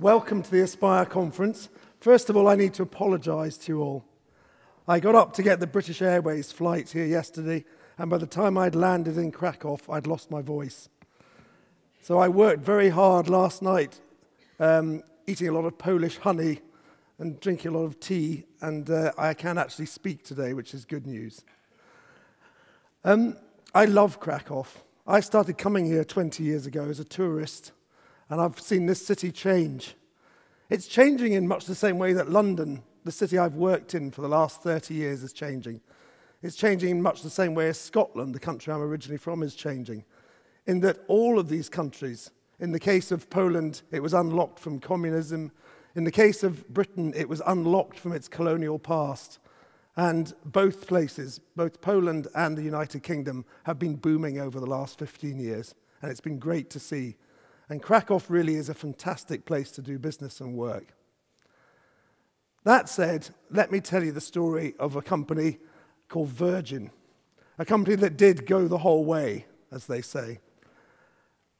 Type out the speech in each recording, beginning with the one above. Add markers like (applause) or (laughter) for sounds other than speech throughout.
Welcome to the Aspire conference. First of all, I need to apologize to you all. I got up to get the British Airways flight here yesterday, and by the time I'd landed in Krakow, I'd lost my voice. So I worked very hard last night, um, eating a lot of Polish honey and drinking a lot of tea, and uh, I can actually speak today, which is good news. Um, I love Krakow. I started coming here 20 years ago as a tourist, and I've seen this city change. It's changing in much the same way that London, the city I've worked in for the last 30 years, is changing. It's changing in much the same way as Scotland, the country I'm originally from, is changing. In that all of these countries, in the case of Poland, it was unlocked from communism. In the case of Britain, it was unlocked from its colonial past. And both places, both Poland and the United Kingdom, have been booming over the last 15 years. And it's been great to see. And Krakow really is a fantastic place to do business and work. That said, let me tell you the story of a company called Virgin, a company that did go the whole way, as they say.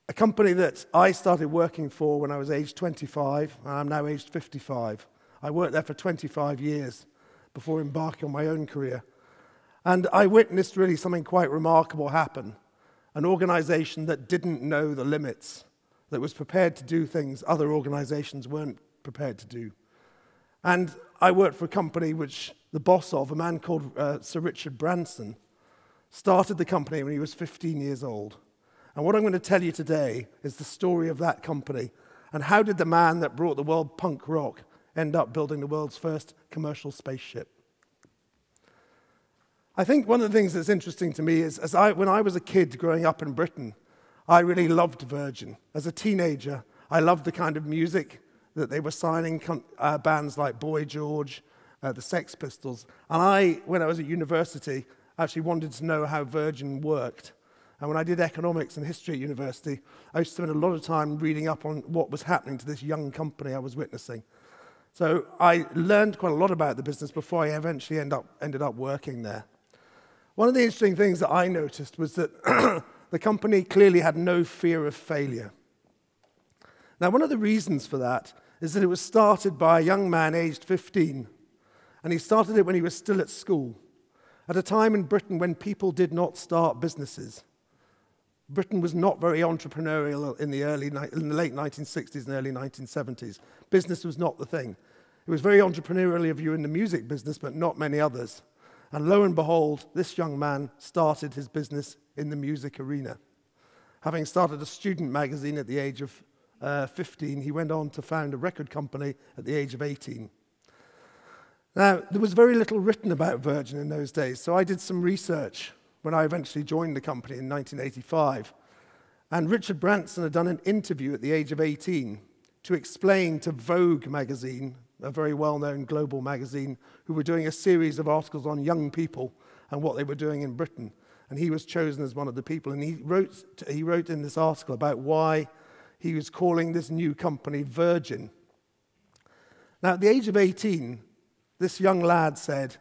A company that I started working for when I was aged 25, and I'm now aged 55. I worked there for 25 years before embarking on my own career. And I witnessed really something quite remarkable happen an organization that didn't know the limits that was prepared to do things other organizations weren't prepared to do. And I worked for a company which the boss of, a man called uh, Sir Richard Branson, started the company when he was 15 years old. And what I'm going to tell you today is the story of that company and how did the man that brought the world punk rock end up building the world's first commercial spaceship. I think one of the things that's interesting to me is as I, when I was a kid growing up in Britain, I really loved Virgin. As a teenager, I loved the kind of music that they were signing uh, bands like Boy George, uh, the Sex Pistols. And I, when I was at university, actually wanted to know how Virgin worked. And when I did economics and history at university, I used to spend a lot of time reading up on what was happening to this young company I was witnessing. So I learned quite a lot about the business before I eventually end up, ended up working there. One of the interesting things that I noticed was that (clears throat) the company clearly had no fear of failure. Now, one of the reasons for that is that it was started by a young man aged 15, and he started it when he was still at school, at a time in Britain when people did not start businesses. Britain was not very entrepreneurial in the, early, in the late 1960s and early 1970s. Business was not the thing. It was very entrepreneurial of you in the music business, but not many others. And lo and behold, this young man started his business in the music arena. Having started a student magazine at the age of uh, 15, he went on to found a record company at the age of 18. Now, there was very little written about Virgin in those days, so I did some research when I eventually joined the company in 1985. And Richard Branson had done an interview at the age of 18 to explain to Vogue magazine, a very well known global magazine, who were doing a series of articles on young people and what they were doing in Britain and he was chosen as one of the people. And he wrote, he wrote in this article about why he was calling this new company Virgin. Now, at the age of 18, this young lad said,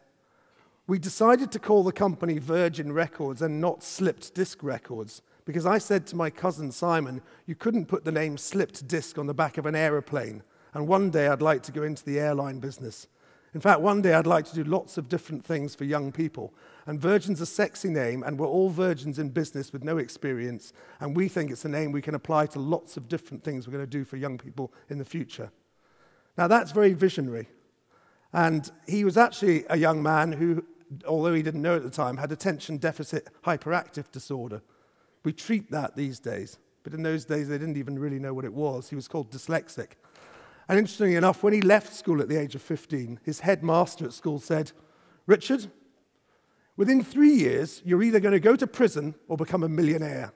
We decided to call the company Virgin Records and not Slipped Disc Records because I said to my cousin Simon, You couldn't put the name Slipped Disc on the back of an aeroplane, and one day I'd like to go into the airline business. In fact, one day I'd like to do lots of different things for young people. And Virgin's a sexy name, and we're all virgins in business with no experience. And we think it's a name we can apply to lots of different things we're going to do for young people in the future. Now, that's very visionary. And he was actually a young man who, although he didn't know at the time, had attention deficit hyperactive disorder. We treat that these days. But in those days, they didn't even really know what it was. He was called dyslexic. And interestingly enough, when he left school at the age of 15, his headmaster at school said, Richard, within three years, you're either going to go to prison or become a millionaire.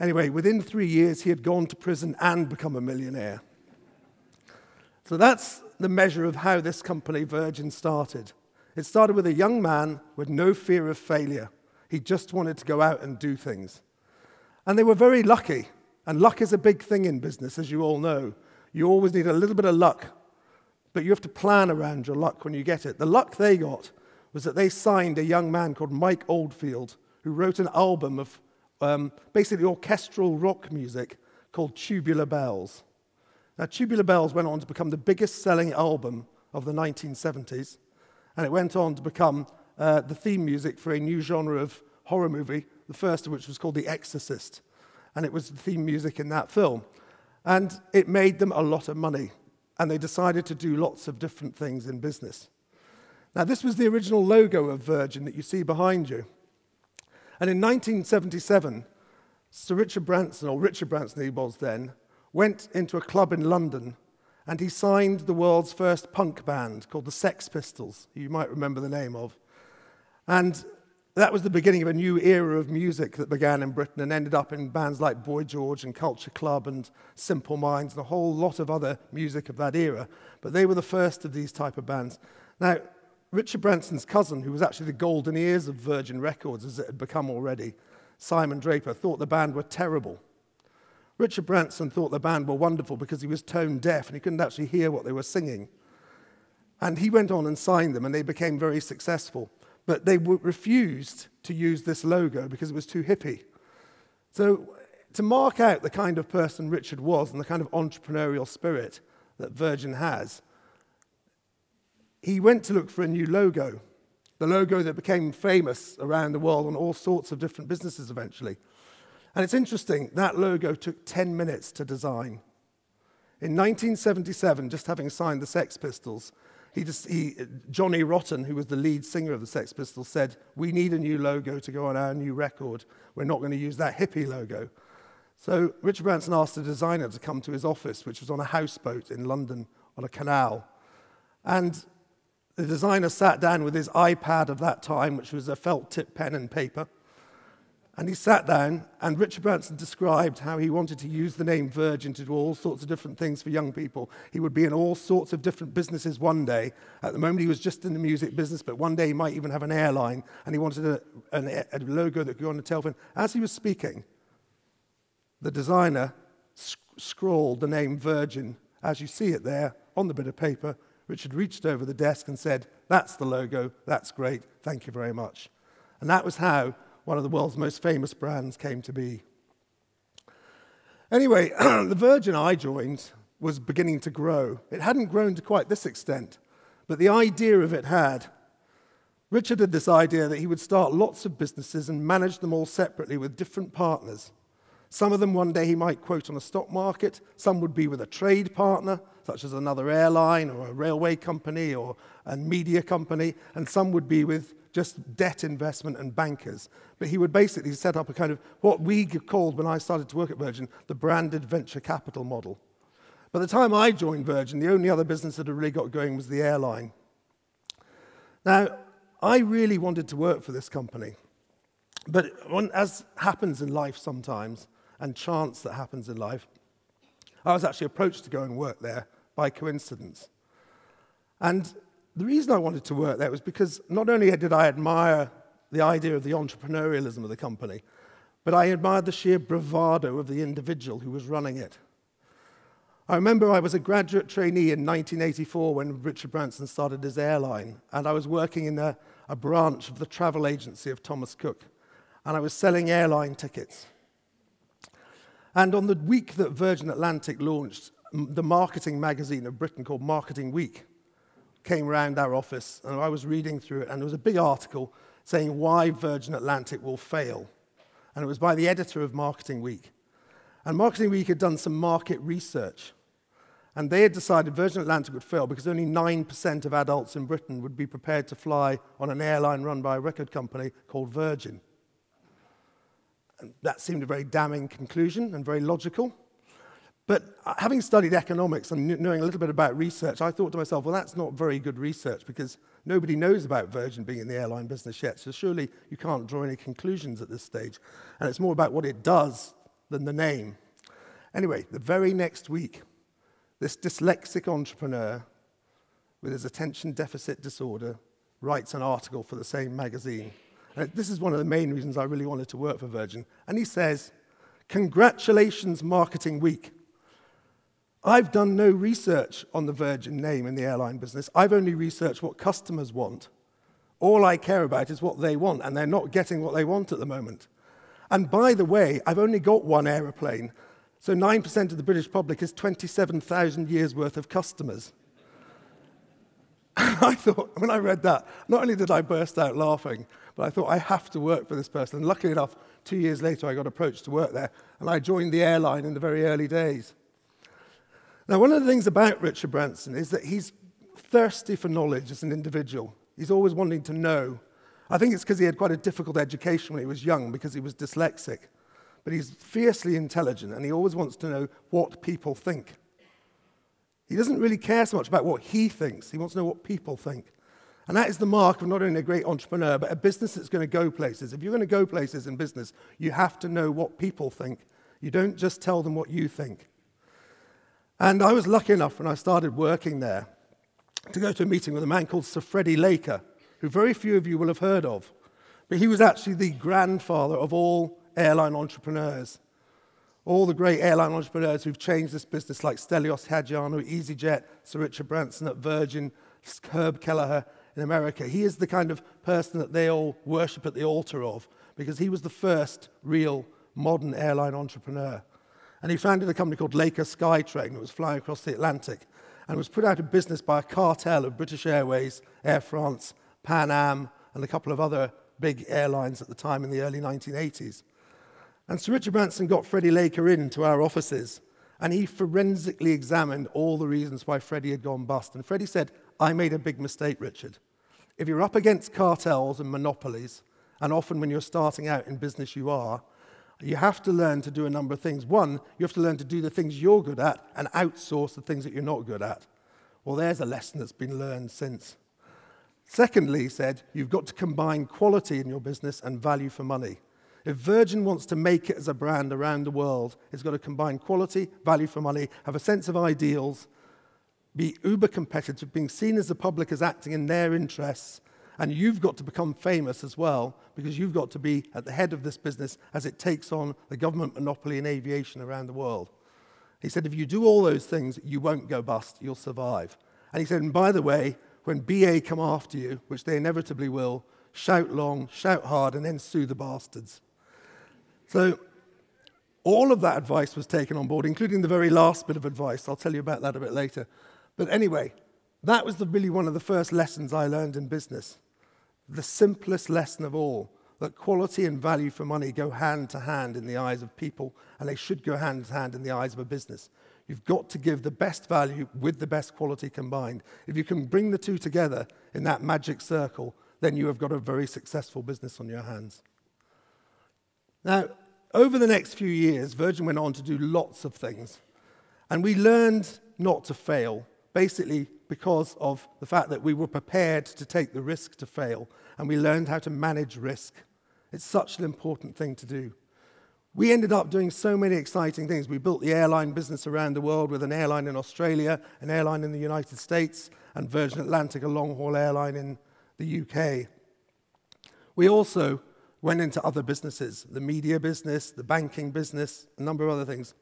Anyway, within three years, he had gone to prison and become a millionaire. So that's the measure of how this company, Virgin, started. It started with a young man with no fear of failure. He just wanted to go out and do things. And they were very lucky. And luck is a big thing in business, as you all know. You always need a little bit of luck, but you have to plan around your luck when you get it. The luck they got was that they signed a young man called Mike Oldfield, who wrote an album of um, basically orchestral rock music called Tubular Bells. Now, Tubular Bells went on to become the biggest selling album of the 1970s, and it went on to become uh, the theme music for a new genre of horror movie, the first of which was called The Exorcist. And it was the theme music in that film. And it made them a lot of money, and they decided to do lots of different things in business. Now, this was the original logo of Virgin that you see behind you. And in 1977, Sir Richard Branson, or Richard Branson he was then, went into a club in London and he signed the world's first punk band called the Sex Pistols, you might remember the name of. And that was the beginning of a new era of music that began in Britain and ended up in bands like Boy George and Culture Club and Simple Minds and a whole lot of other music of that era. But they were the first of these type of bands. Now, Richard Branson's cousin, who was actually the golden ears of Virgin Records as it had become already, Simon Draper, thought the band were terrible. Richard Branson thought the band were wonderful because he was tone deaf and he couldn't actually hear what they were singing. And he went on and signed them, and they became very successful. But they refused to use this logo because it was too hippie. So, to mark out the kind of person Richard was and the kind of entrepreneurial spirit that Virgin has, he went to look for a new logo, the logo that became famous around the world on all sorts of different businesses eventually. And it's interesting, that logo took 10 minutes to design. In 1977, just having signed the Sex Pistols, he just, he, Johnny Rotten, who was the lead singer of the Sex Pistols, said, We need a new logo to go on our new record. We're not going to use that hippie logo. So Richard Branson asked a designer to come to his office, which was on a houseboat in London on a canal. And the designer sat down with his iPad of that time, which was a felt tip pen and paper, and he sat down, and Richard Branson described how he wanted to use the name Virgin to do all sorts of different things for young people. He would be in all sorts of different businesses one day. At the moment, he was just in the music business, but one day he might even have an airline, and he wanted a, a, a logo that could go on the telephone. As he was speaking, the designer sc- scrawled the name Virgin, as you see it there, on the bit of paper. Richard reached over the desk and said, That's the logo, that's great, thank you very much. And that was how one of the world's most famous brands came to be. Anyway, (clears throat) the Virgin I joined was beginning to grow. It hadn't grown to quite this extent, but the idea of it had. Richard had this idea that he would start lots of businesses and manage them all separately with different partners. Some of them one day he might quote on a stock market, some would be with a trade partner, such as another airline or a railway company or a media company, and some would be with just debt investment and bankers. But he would basically set up a kind of what we called, when I started to work at Virgin, the branded venture capital model. By the time I joined Virgin, the only other business that had really got going was the airline. Now, I really wanted to work for this company. But as happens in life sometimes, and chance that happens in life, I was actually approached to go and work there by coincidence. And the reason I wanted to work there was because not only did I admire the idea of the entrepreneurialism of the company, but I admired the sheer bravado of the individual who was running it. I remember I was a graduate trainee in 1984 when Richard Branson started his airline, and I was working in a, a branch of the travel agency of Thomas Cook, and I was selling airline tickets. And on the week that Virgin Atlantic launched the marketing magazine of Britain called Marketing Week, came around our office and I was reading through it, and there was a big article saying why Virgin Atlantic will fail. And it was by the editor of Marketing Week. And Marketing Week had done some market research. And they had decided Virgin Atlantic would fail because only 9% of adults in Britain would be prepared to fly on an airline run by a record company called Virgin. And that seemed a very damning conclusion and very logical. But uh, having studied economics and knowing a little bit about research, I thought to myself, well, that's not very good research because nobody knows about Virgin being in the airline business yet. So surely you can't draw any conclusions at this stage. And it's more about what it does than the name. Anyway, the very next week, this dyslexic entrepreneur with his attention deficit disorder writes an article for the same magazine. And this is one of the main reasons I really wanted to work for Virgin. And he says, Congratulations, Marketing Week. I've done no research on the Virgin name in the airline business. I've only researched what customers want. All I care about is what they want, and they're not getting what they want at the moment. And by the way, I've only got one aeroplane, So 9% of the British public is 27,000 years worth of customers. (laughs) I thought, when I read that, not only did I burst out laughing, but I thought, I have to work for this person. And luckily enough, two years later, I got approached to work there, and I joined the airline in the very early days. Now, one of the things about Richard Branson is that he's thirsty for knowledge as an individual. He's always wanting to know. I think it's because he had quite a difficult education when he was young because he was dyslexic. But he's fiercely intelligent, and he always wants to know what people think. He doesn't really care so much about what he thinks, he wants to know what people think. And that is the mark of not only a great entrepreneur, but a business that's going to go places. If you're going to go places in business, you have to know what people think. You don't just tell them what you think. And I was lucky enough when I started working there to go to a meeting with a man called Sir Freddie Laker, who very few of you will have heard of. But he was actually the grandfather of all airline entrepreneurs all the great airline entrepreneurs who've changed this business, like Stelios Haji-Ioannou, EasyJet, Sir Richard Branson at Virgin, Herb Kelleher in America. He is the kind of person that they all worship at the altar of because he was the first real modern airline entrepreneur. And he founded a company called Laker Skytrain that was flying across the Atlantic and was put out of business by a cartel of British Airways, Air France, Pan Am, and a couple of other big airlines at the time in the early 1980s. And Sir Richard Branson got Freddie Laker into our offices, and he forensically examined all the reasons why Freddie had gone bust. And Freddie said, I made a big mistake, Richard. If you're up against cartels and monopolies, and often when you're starting out in business you are, you have to learn to do a number of things. One, you have to learn to do the things you're good at and outsource the things that you're not good at. Well, there's a lesson that's been learned since. Secondly, he said, you've got to combine quality in your business and value for money. If Virgin wants to make it as a brand around the world, it's got to combine quality, value for money, have a sense of ideals, be uber competitive, being seen as the public as acting in their interests, and you've got to become famous as well because you've got to be at the head of this business as it takes on the government monopoly in aviation around the world. He said, if you do all those things, you won't go bust, you'll survive. And he said, and by the way, when BA come after you, which they inevitably will, shout long, shout hard, and then sue the bastards. So all of that advice was taken on board, including the very last bit of advice. I'll tell you about that a bit later. But anyway, that was the, really one of the first lessons I learned in business. The simplest lesson of all that quality and value for money go hand to hand in the eyes of people, and they should go hand to hand in the eyes of a business. You've got to give the best value with the best quality combined. If you can bring the two together in that magic circle, then you have got a very successful business on your hands. Now, over the next few years, Virgin went on to do lots of things. And we learned not to fail, basically because of the fact that we were prepared to take the risk to fail, and we learned how to manage risk. It's such an important thing to do. We ended up doing so many exciting things. We built the airline business around the world with an airline in Australia, an airline in the United States, and Virgin Atlantic, a long haul airline in the UK. We also went into other businesses the media business, the banking business, a number of other things.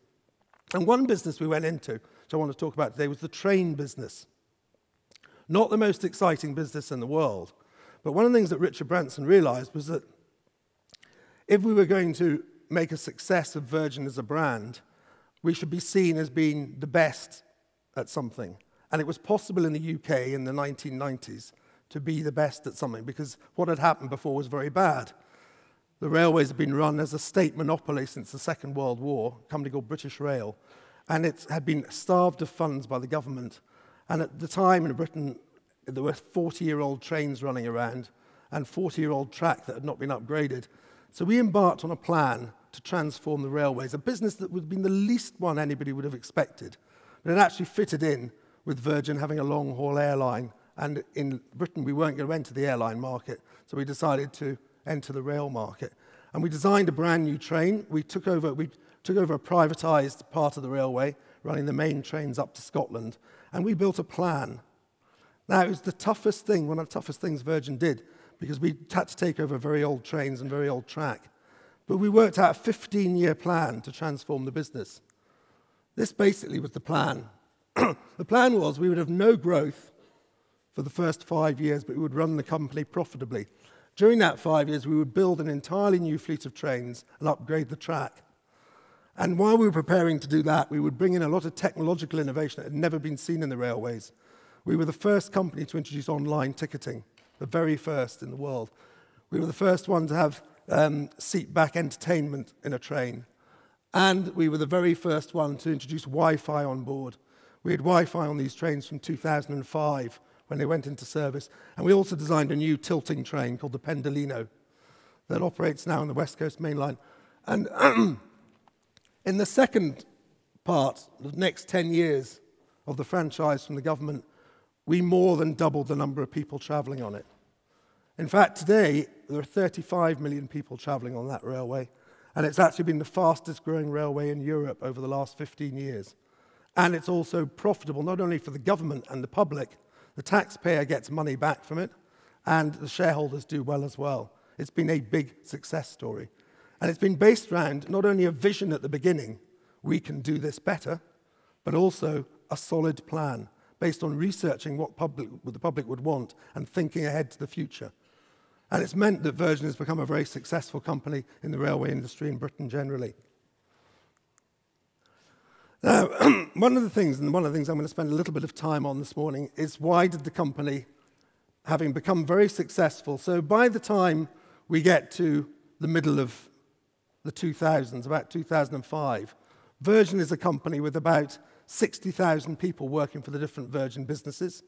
And one business we went into, which I want to talk about today, was the train business. Not the most exciting business in the world, but one of the things that Richard Branson realized was that if we were going to make a success of Virgin as a brand, we should be seen as being the best at something. And it was possible in the UK in the 1990s to be the best at something because what had happened before was very bad. The railways had been run as a state monopoly since the Second World War, a company called British Rail, and it had been starved of funds by the government. And at the time in Britain, there were 40 year old trains running around and 40 year old track that had not been upgraded. So we embarked on a plan to transform the railways, a business that would have been the least one anybody would have expected. But it actually fitted in with Virgin having a long haul airline. And in Britain, we weren't going to enter the airline market. So we decided to enter the rail market. And we designed a brand new train. We took over, we took over a privatized part of the railway, running the main trains up to Scotland. And we built a plan. Now, it was the toughest thing, one of the toughest things Virgin did, because we had to take over very old trains and very old track. But we worked out a 15 year plan to transform the business. This basically was the plan. (clears throat) the plan was we would have no growth for the first five years, but we would run the company profitably. During that five years, we would build an entirely new fleet of trains and upgrade the track. And while we were preparing to do that, we would bring in a lot of technological innovation that had never been seen in the railways. We were the first company to introduce online ticketing, the very first in the world. We were the first one to have um, seat back entertainment in a train. And we were the very first one to introduce Wi Fi on board. We had Wi Fi on these trains from 2005 when they went into service. And we also designed a new tilting train called the Pendolino that operates now on the West Coast Main Line. And (clears throat) in the second part, the next 10 years of the franchise from the government, we more than doubled the number of people travelling on it. In fact, today, there are 35 million people travelling on that railway, and it's actually been the fastest growing railway in Europe over the last 15 years. And it's also profitable not only for the government and the public, the taxpayer gets money back from it, and the shareholders do well as well. It's been a big success story. And it's been based around not only a vision at the beginning, we can do this better, but also a solid plan based on researching what, public, what the public would want and thinking ahead to the future. And it's meant that Virgin has become a very successful company in the railway industry in Britain generally. Now, (clears throat) one of the things, and one of the things I'm going to spend a little bit of time on this morning, is why did the company, having become very successful, so by the time we get to the middle of the 2000s, about 2005, Virgin is a company with about 60,000 people working for the different Virgin businesses.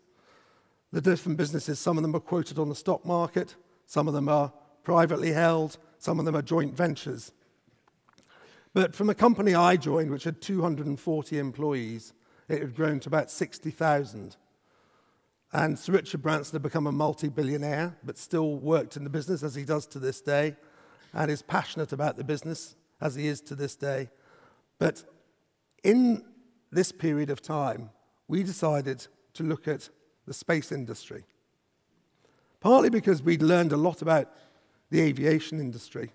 The different businesses, some of them are quoted on the stock market, some of them are privately held, some of them are joint ventures. But from a company I joined, which had 240 employees, it had grown to about 60,000. And Sir Richard Branson had become a multi billionaire, but still worked in the business as he does to this day, and is passionate about the business as he is to this day. But in this period of time, we decided to look at the space industry. Partly because we'd learned a lot about the aviation industry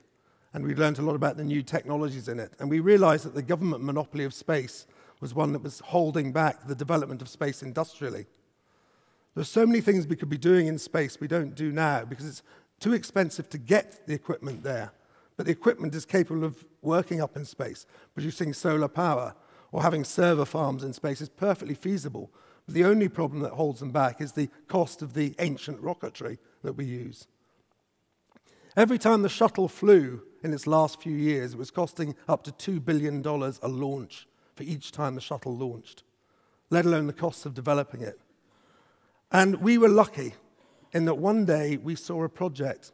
and we'd learned a lot about the new technologies in it. And we realized that the government monopoly of space was one that was holding back the development of space industrially. There's so many things we could be doing in space we don't do now because it's too expensive to get the equipment there. But the equipment is capable of working up in space, producing solar power, or having server farms in space is perfectly feasible. But the only problem that holds them back is the cost of the ancient rocketry that we use. Every time the shuttle flew in its last few years, it was costing up to $2 billion a launch for each time the shuttle launched, let alone the costs of developing it. And we were lucky in that one day we saw a project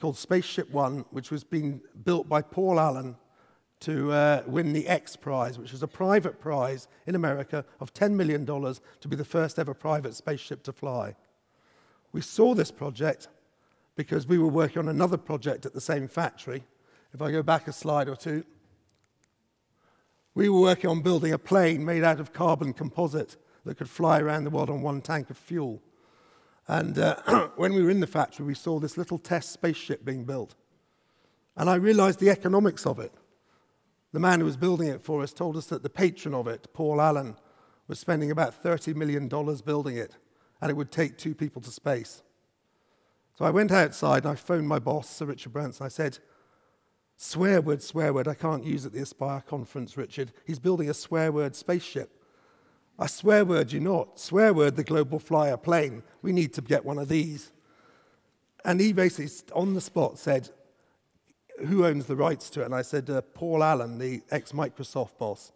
called Spaceship One, which was being built by Paul Allen to uh, win the X Prize, which is a private prize in America of $10 million to be the first ever private spaceship to fly. We saw this project because we were working on another project at the same factory. If I go back a slide or two, we were working on building a plane made out of carbon composite that could fly around the world on one tank of fuel. And uh, (clears throat) when we were in the factory, we saw this little test spaceship being built. And I realized the economics of it. The man who was building it for us told us that the patron of it, Paul Allen, was spending about $30 million building it, and it would take two people to space. So I went outside and I phoned my boss, Sir Richard Branson. I said, Swear word, swear word, I can't use at the Aspire conference, Richard. He's building a swear word spaceship. I swear word you not. Swear word the global flyer plane. We need to get one of these. And he basically, on the spot, said, who owns the rights to it? And I said, uh, Paul Allen, the ex Microsoft boss.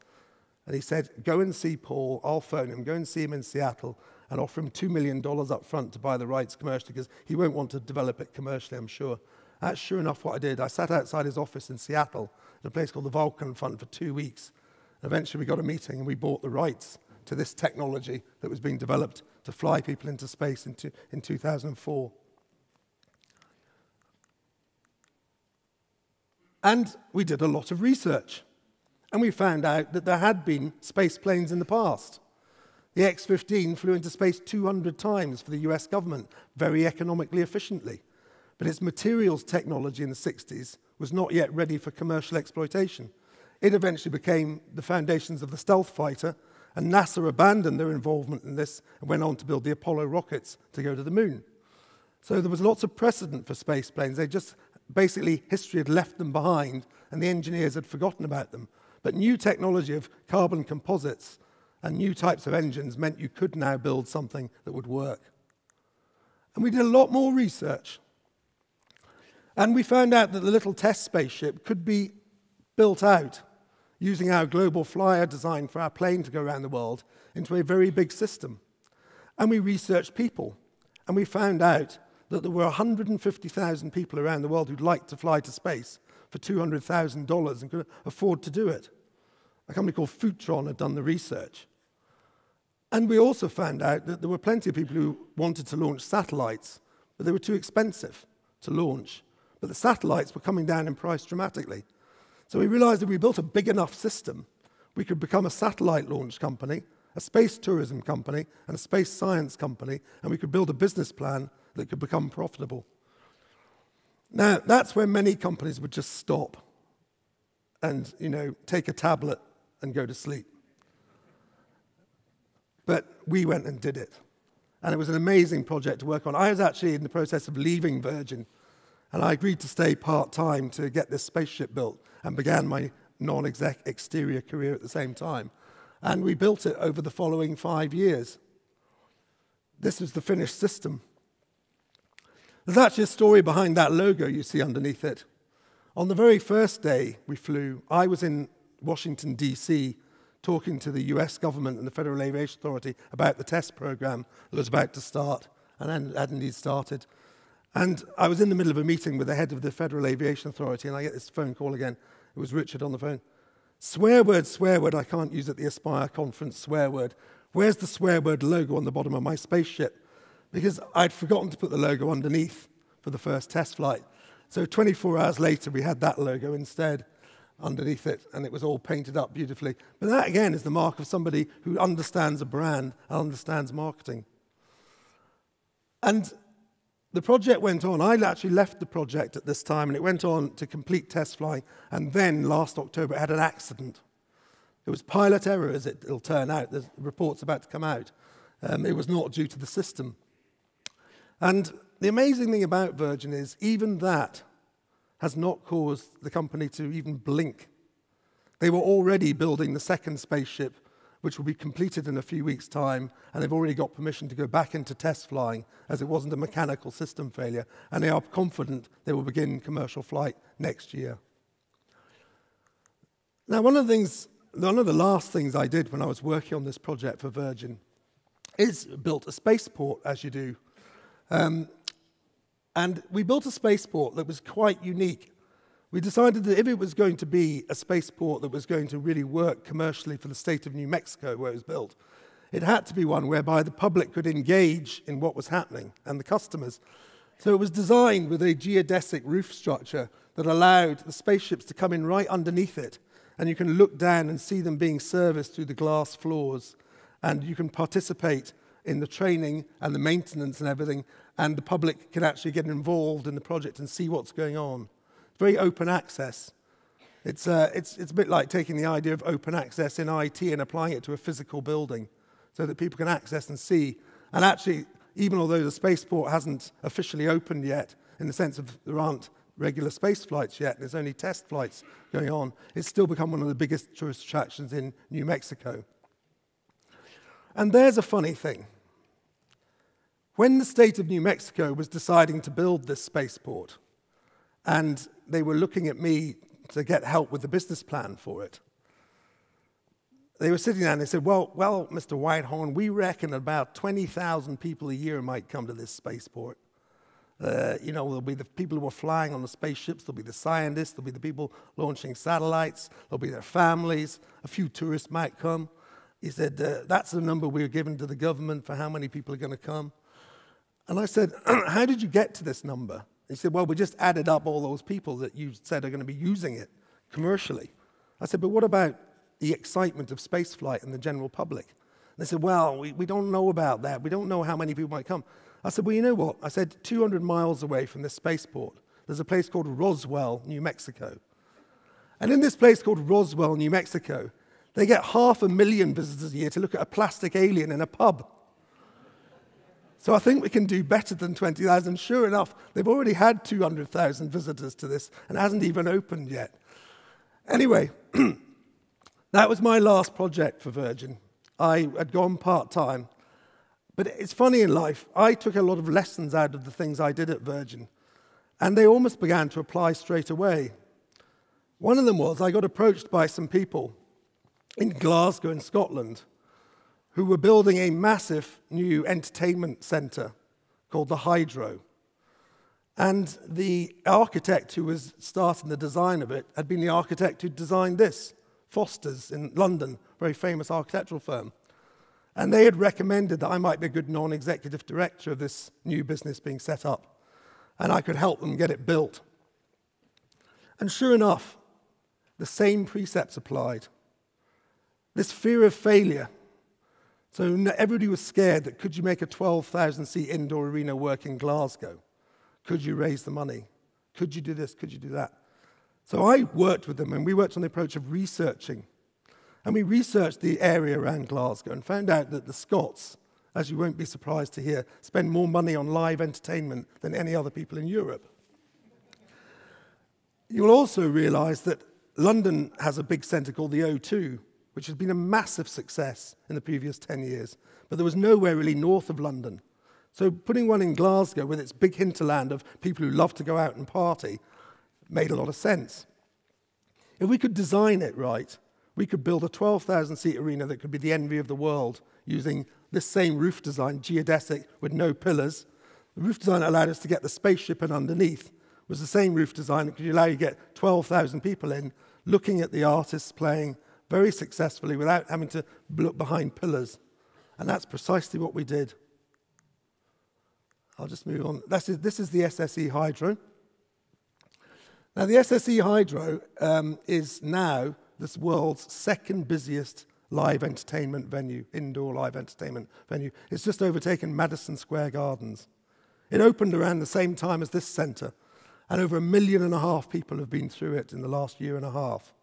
And he said, Go and see Paul. I'll phone him. Go and see him in Seattle and offer him $2 million up front to buy the rights commercially because he won't want to develop it commercially, I'm sure. That's sure enough what I did. I sat outside his office in Seattle at a place called the Vulcan Fund for two weeks. Eventually, we got a meeting and we bought the rights to this technology that was being developed to fly people into space in, in 2004. And we did a lot of research. And we found out that there had been space planes in the past. The X 15 flew into space 200 times for the US government, very economically efficiently. But its materials technology in the 60s was not yet ready for commercial exploitation. It eventually became the foundations of the stealth fighter, and NASA abandoned their involvement in this and went on to build the Apollo rockets to go to the moon. So there was lots of precedent for space planes. They just basically history had left them behind and the engineers had forgotten about them. But new technology of carbon composites and new types of engines meant you could now build something that would work. And we did a lot more research. And we found out that the little test spaceship could be built out using our global flyer design for our plane to go around the world into a very big system. And we researched people. And we found out that there were 150,000 people around the world who'd like to fly to space for $200,000 and could afford to do it. A company called Futron had done the research. And we also found out that there were plenty of people who wanted to launch satellites, but they were too expensive to launch. But the satellites were coming down in price dramatically. So we realized if we built a big enough system, we could become a satellite launch company, a space tourism company, and a space science company, and we could build a business plan that could become profitable. Now, that's where many companies would just stop and, you know, take a tablet and go to sleep. But we went and did it. And it was an amazing project to work on. I was actually in the process of leaving Virgin, and I agreed to stay part time to get this spaceship built and began my non exec exterior career at the same time. And we built it over the following five years. This is the finished system. There's actually a story behind that logo you see underneath it. On the very first day we flew, I was in Washington, D.C., talking to the US government and the Federal Aviation Authority about the test program that was about to start and had indeed started. And I was in the middle of a meeting with the head of the Federal Aviation Authority, and I get this phone call again. It was Richard on the phone. Swear word, swear word, I can't use at the Aspire conference, swear word. Where's the swear word logo on the bottom of my spaceship? because I'd forgotten to put the logo underneath for the first test flight. So 24 hours later, we had that logo instead underneath it, and it was all painted up beautifully. But that, again, is the mark of somebody who understands a brand and understands marketing. And the project went on. I actually left the project at this time, and it went on to complete test flying. And then last October, it had an accident. It was pilot error, as it, will turn out. There's reports about to come out. Um, it was not due to the system. And the amazing thing about Virgin is even that has not caused the company to even blink. They were already building the second spaceship, which will be completed in a few weeks' time, and they've already got permission to go back into test flying as it wasn't a mechanical system failure, and they are confident they will begin commercial flight next year. Now, one of the things, one of the last things I did when I was working on this project for Virgin is built a spaceport, as you do um, and we built a spaceport that was quite unique. We decided that if it was going to be a spaceport that was going to really work commercially for the state of New Mexico where it was built, it had to be one whereby the public could engage in what was happening and the customers. So it was designed with a geodesic roof structure that allowed the spaceships to come in right underneath it. And you can look down and see them being serviced through the glass floors. And you can participate in the training and the maintenance and everything, and the public can actually get involved in the project and see what's going on. Very open access. It's, uh, it's, it's a bit like taking the idea of open access in IT and applying it to a physical building so that people can access and see. And actually, even although the spaceport hasn't officially opened yet, in the sense of there aren't regular space flights yet, there's only test flights going on, it's still become one of the biggest tourist attractions in New Mexico. And there's a funny thing. When the state of New Mexico was deciding to build this spaceport, and they were looking at me to get help with the business plan for it, they were sitting there and they said, Well, well Mr. Whitehorn, we reckon about 20,000 people a year might come to this spaceport. Uh, you know, there'll be the people who are flying on the spaceships, there'll be the scientists, there'll be the people launching satellites, there'll be their families, a few tourists might come. He said, uh, That's the number we're given to the government for how many people are going to come. And I said, (clears throat) How did you get to this number? He said, Well, we just added up all those people that you said are going to be using it commercially. I said, But what about the excitement of spaceflight and the general public? And they said, Well, we, we don't know about that. We don't know how many people might come. I said, Well, you know what? I said, 200 miles away from this spaceport, there's a place called Roswell, New Mexico. And in this place called Roswell, New Mexico, they get half a million visitors a year to look at a plastic alien in a pub. So I think we can do better than 20,000. Sure enough, they've already had 200,000 visitors to this and hasn't even opened yet. Anyway, (clears throat) that was my last project for Virgin. I had gone part time. But it's funny in life, I took a lot of lessons out of the things I did at Virgin, and they almost began to apply straight away. One of them was I got approached by some people in Glasgow, in Scotland, who were building a massive new entertainment centre called the Hydro. And the architect who was starting the design of it had been the architect who designed this, Foster's in London, very famous architectural firm. And they had recommended that I might be a good non executive director of this new business being set up, and I could help them get it built. And sure enough, the same precepts applied. This fear of failure so everybody was scared that could you make a 12,000 seat indoor arena work in Glasgow? Could you raise the money? Could you do this? Could you do that? So I worked with them and we worked on the approach of researching. And we researched the area around Glasgow and found out that the Scots, as you won't be surprised to hear, spend more money on live entertainment than any other people in Europe. You'll also realize that London has a big centre called the O2, which has been a massive success in the previous 10 years, but there was nowhere really north of London. So putting one in Glasgow with its big hinterland of people who love to go out and party made a lot of sense. If we could design it right, we could build a 12,000 seat arena that could be the envy of the world using this same roof design, geodesic, with no pillars. The roof design allowed us to get the spaceship in underneath was the same roof design that could allow you to get 12,000 people in, looking at the artists playing, very successfully without having to look behind pillars. And that's precisely what we did. I'll just move on. This is, this is the SSE Hydro. Now, the SSE Hydro um, is now this world's second busiest live entertainment venue, indoor live entertainment venue. It's just overtaken Madison Square Gardens. It opened around the same time as this centre, and over a million and a half people have been through it in the last year and a half.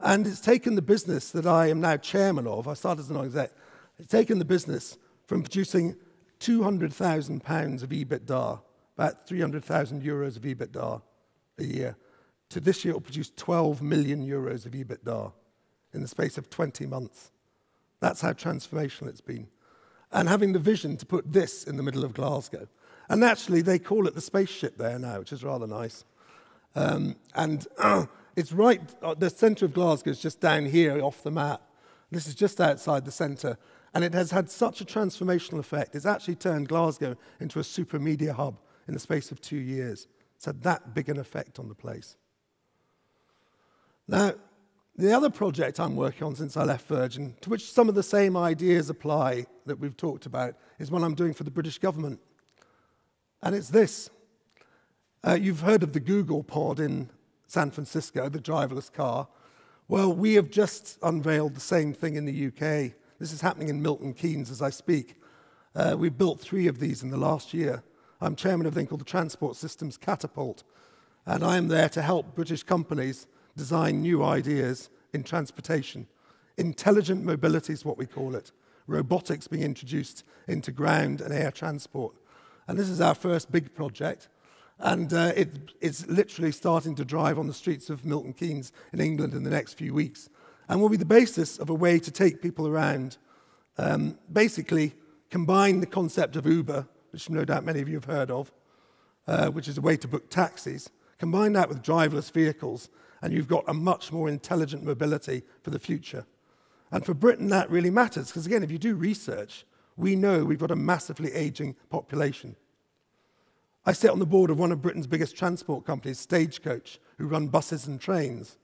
And it's taken the business that I am now chairman of, I started as an exec, it's taken the business from producing 200,000 pounds of EBITDA, about 300,000 euros of EBITDA a year, to this year it will produce 12 million euros of EBITDA in the space of 20 months. That's how transformational it's been. And having the vision to put this in the middle of Glasgow. And actually, they call it the spaceship there now, which is rather nice. Um, and (clears throat) It's right, uh, the centre of Glasgow is just down here off the map. This is just outside the centre. And it has had such a transformational effect. It's actually turned Glasgow into a super media hub in the space of two years. It's had that big an effect on the place. Now, the other project I'm working on since I left Virgin, to which some of the same ideas apply that we've talked about, is one I'm doing for the British government. And it's this. Uh, you've heard of the Google pod in San Francisco, the driverless car. Well, we have just unveiled the same thing in the UK. This is happening in Milton Keynes as I speak. Uh, we built three of these in the last year. I'm chairman of a thing called the Transport Systems Catapult, and I am there to help British companies design new ideas in transportation. Intelligent mobility is what we call it. Robotics being introduced into ground and air transport. And this is our first big project. And uh, it, it's literally starting to drive on the streets of Milton Keynes in England in the next few weeks. And will be the basis of a way to take people around. Um, basically, combine the concept of Uber, which no doubt many of you have heard of, uh, which is a way to book taxis, combine that with driverless vehicles, and you've got a much more intelligent mobility for the future. And for Britain, that really matters, because again, if you do research, we know we've got a massively aging population. I sit on the board of one of Britain's biggest transport companies, Stagecoach, who run buses and trains.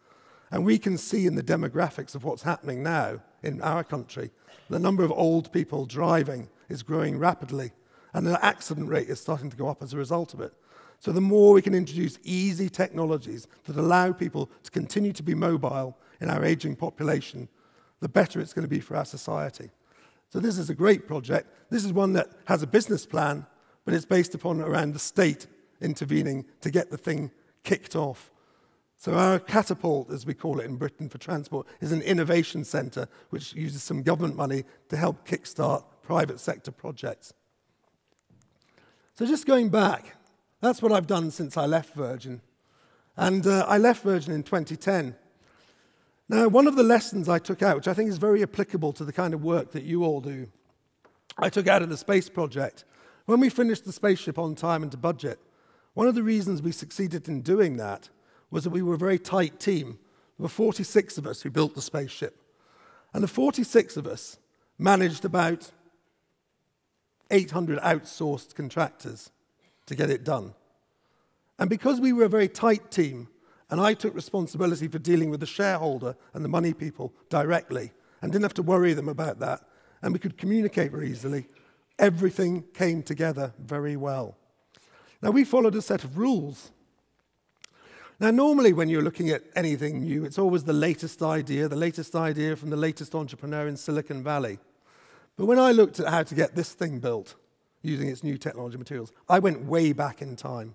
And we can see in the demographics of what's happening now in our country, the number of old people driving is growing rapidly, and the accident rate is starting to go up as a result of it. So, the more we can introduce easy technologies that allow people to continue to be mobile in our aging population, the better it's going to be for our society. So, this is a great project. This is one that has a business plan but it's based upon around the state intervening to get the thing kicked off. So our catapult, as we call it in Britain for transport, is an innovation centre which uses some government money to help kickstart private sector projects. So just going back, that's what I've done since I left Virgin. And uh, I left Virgin in 2010. Now, one of the lessons I took out, which I think is very applicable to the kind of work that you all do, I took out of the space project. When we finished the spaceship on time and to budget, one of the reasons we succeeded in doing that was that we were a very tight team. There were 46 of us who built the spaceship. And the 46 of us managed about 800 outsourced contractors to get it done. And because we were a very tight team, and I took responsibility for dealing with the shareholder and the money people directly, and didn't have to worry them about that, and we could communicate very easily, everything came together very well. Now, we followed a set of rules. Now, normally when you're looking at anything new, it's always the latest idea, the latest idea from the latest entrepreneur in Silicon Valley. But when I looked at how to get this thing built using its new technology materials, I went way back in time.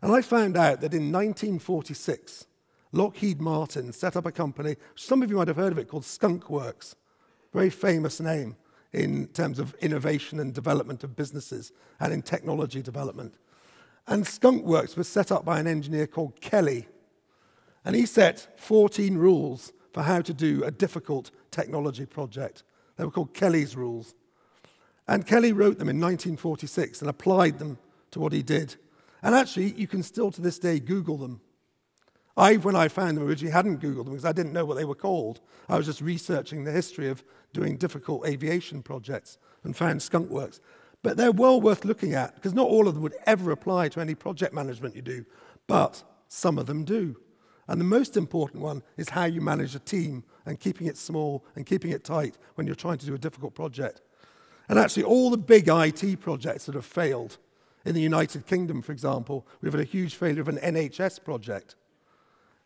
And I found out that in 1946, Lockheed Martin set up a company, some of you might have heard of it, called Skunk Works. Very famous name in terms of innovation and development of businesses and in technology development. And Skunk Works was set up by an engineer called Kelly. And he set 14 rules for how to do a difficult technology project. They were called Kelly's rules. And Kelly wrote them in 1946 and applied them to what he did. And actually, you can still to this day Google them. I, when I found them originally, hadn't Googled them because I didn't know what they were called. I was just researching the history of doing difficult aviation projects and found Skunk Works. But they're well worth looking at because not all of them would ever apply to any project management you do, but some of them do. And the most important one is how you manage a team and keeping it small and keeping it tight when you're trying to do a difficult project. And actually, all the big IT projects that have failed, in the United Kingdom, for example, we've had a huge failure of an NHS project.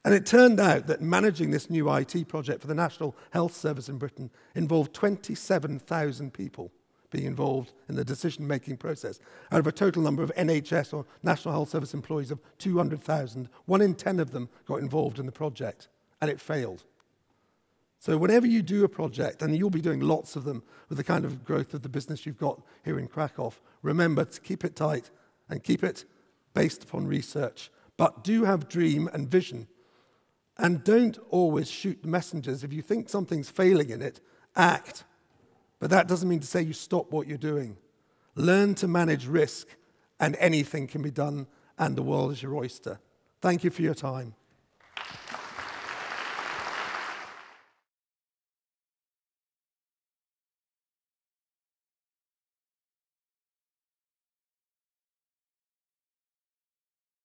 And it turned out that managing this new IT project for the National Health Service in Britain involved 27,000 people being involved in the decision making process. Out of a total number of NHS or National Health Service employees of 200,000, one in 10 of them got involved in the project, and it failed. So, whenever you do a project, and you'll be doing lots of them with the kind of growth of the business you've got here in Krakow, remember to keep it tight and keep it based upon research. But do have dream and vision. And don't always shoot the messengers. If you think something's failing in it, act. But that doesn't mean to say you stop what you're doing. Learn to manage risk, and anything can be done, and the world is your oyster. Thank you for your time.